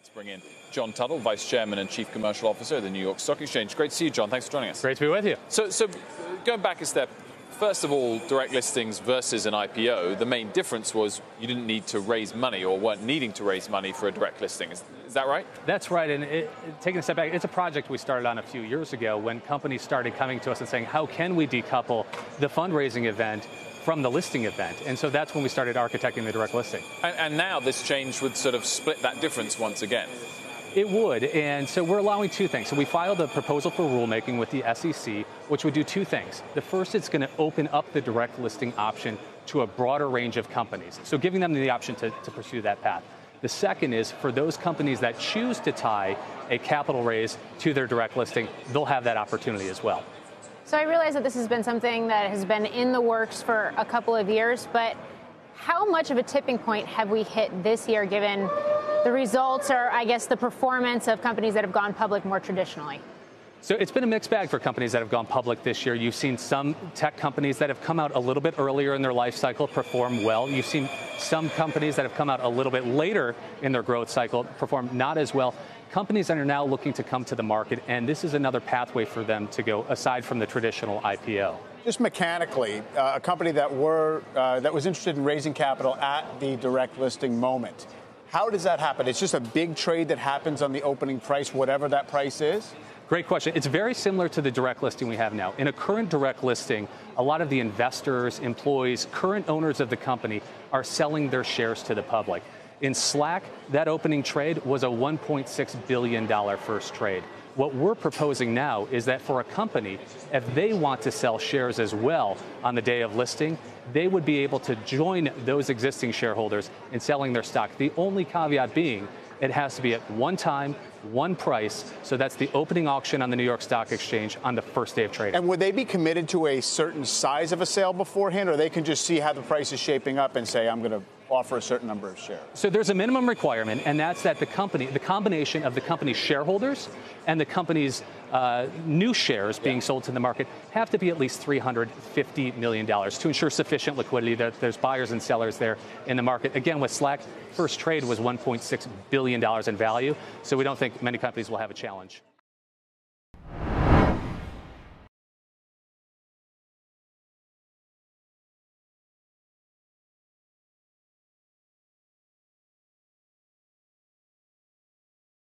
Let's bring in John Tuttle, Vice Chairman and Chief Commercial Officer of the New York Stock Exchange. Great to see you, John. Thanks for joining us. Great to be with you. So, so going back a step, first of all, direct listings versus an IPO, the main difference was you didn't need to raise money or weren't needing to raise money for a direct listing. Is, is that right? That's right. And it, taking a step back, it's a project we started on a few years ago when companies started coming to us and saying, how can we decouple the fundraising event from the listing event. And so that's when we started architecting the direct listing. And, and, now this change would sort of split that difference once again. It would, and so we're allowing two things. So we filed a proposal for rulemaking with the SEC, which would do two things. The first, it's going to open up the direct listing option to a broader range of companies, so giving them the option to, to pursue that path. The second is for those companies that choose to tie a capital raise to their direct listing, they'll have that opportunity as well. So I realize that this has been something that has been in the works for a couple of years, but how much of a tipping point have we hit this year given the results or, I guess, the performance of companies that have gone public more traditionally? So it's been a mixed bag for companies that have gone public this year. You've seen some tech companies that have come out a little bit earlier in their life cycle perform well. You've seen some companies that have come out a little bit later in their growth cycle perform not as well. Companies that are now looking to come to the market, and this is another pathway for them to go aside from the traditional IPO. Just mechanically, uh, a company that were uh, that was interested in raising capital at the direct listing moment. How does that happen? It's just a big trade that happens on the opening price, whatever that price is? Great question. It's very similar to the direct listing we have now. In a current direct listing, a lot of the investors, employees, current owners of the company are selling their shares to the public. In Slack, that opening trade was a $1.6 billion first trade. What we're proposing now is that for a company, if they want to sell shares as well on the day of listing, they would be able to join those existing shareholders in selling their stock. The only caveat being it has to be at one time, one price. So that's the opening auction on the New York Stock Exchange on the first day of trading. And would they be committed to a certain size of a sale beforehand, or they can just see how the price is shaping up and say, I'm going to offer a certain number of shares? So there's a minimum requirement, and that's that the company, the combination of the company's shareholders and the company's uh, new shares being yeah. sold to the market have to be at least $350 million to ensure sufficient liquidity that there's buyers and sellers there in the market. Again, with Slack, first trade was $1.6 billion in value, so we don't think many companies will have a challenge.